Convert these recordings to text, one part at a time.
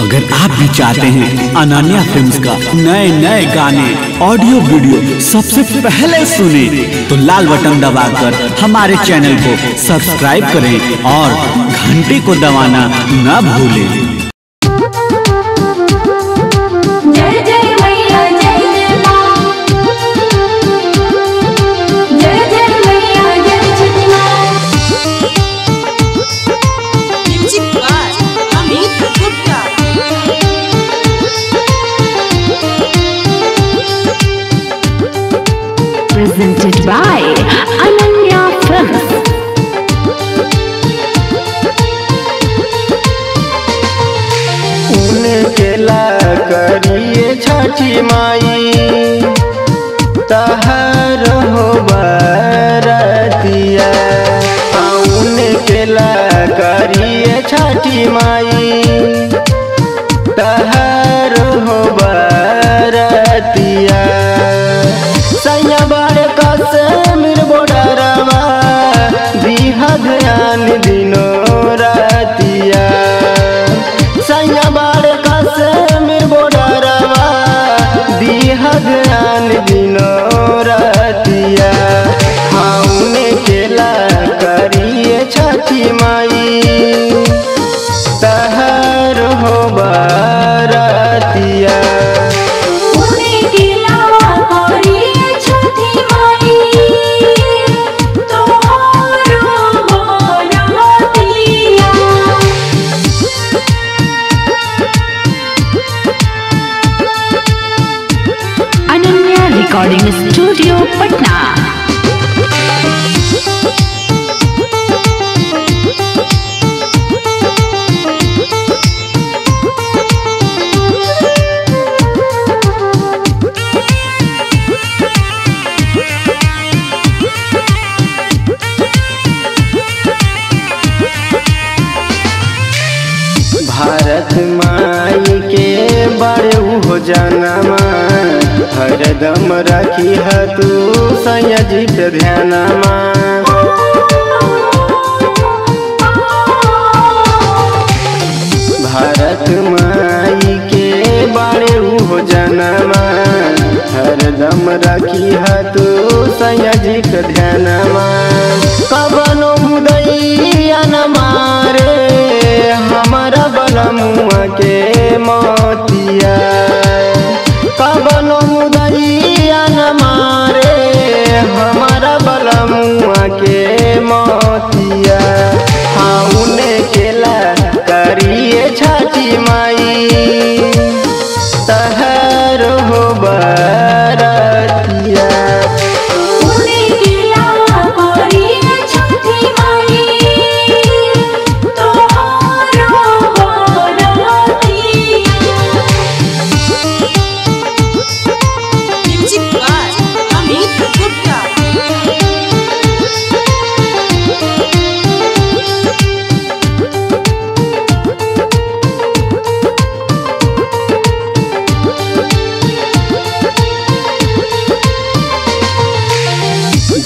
अगर आप भी चाहते हैं अनन्या फिल्म्स का नए नए गाने, ऑडियो, वीडियो सबसे पहले सुने तो लाल बटन दबाकर हमारे चैनल को सब्सक्राइब करें और घंटी को दबाना न भूलें। By Ananya Films. छठी माई तहर हो बरतिया करिए छठी माई तहर हो ध्यान दिनो रिकॉर्डिंग स्टूडियो पटना भारत माई के बड़े हो मा। हरदम रखी है तू सयाजी पे ध्यान भारत माई के बारे हो जनमा हरदम रखी है तू सयाजी पे ध्यानमा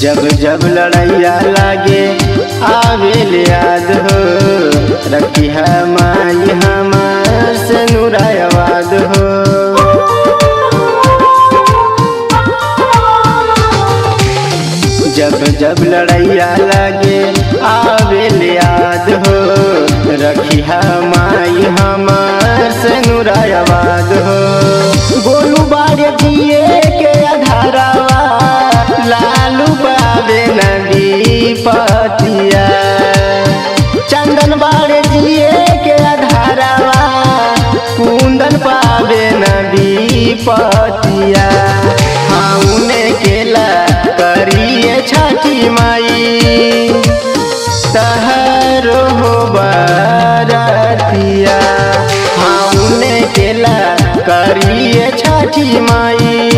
जब जब लड़ैया लागे आवेल याद हो। रखी है माई हमार से नुरायावाद हो। जब जब लड़ैया लागे आवेल याद हो। रखी है माई हमार से नुरायावाद हो। बारे दिए के अधारावा, कुंदन पावे नदी पतिया। हाँ उन्हें केला करिए छठी माई। तहर हो बरतिया। हाँ केला करिए छठी माई।